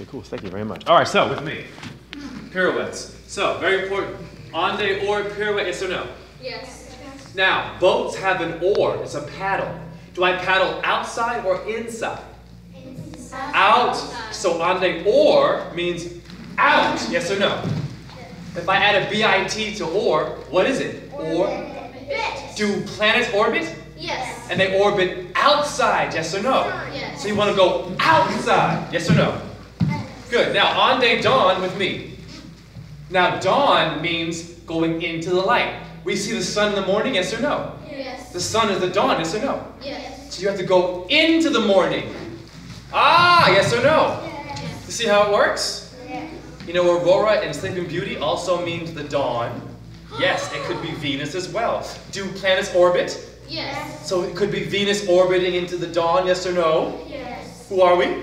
Okay, cool. Thank you very much. All right, so with me, pirouettes. So very important. En dehors pirouette, yes or no? Yes. Now, boats have an oar. It's a paddle. Do I paddle outside or inside? Inside. Out. So en dehors means out. Yes or no? Yes. If I add a bit to oar, what is it? Or. Do planets orbit? Yes. And they orbit outside. Yes or no? Yes. So you want to go outside. Yes or no? Good. Now en dedans with me. Now dawn means going into the light. We see the sun in the morning. Yes or no? Yes. The sun is the dawn. Yes or no? Yes. So you have to go into the morning. Ah, yes or no? Yes. You see how it works? You know, Aurora in Sleeping Beauty also means the dawn. Yes, it could be Venus as well. Do planets orbit? Yes. So it could be Venus orbiting into the dawn, yes or no? Yes. Who are we?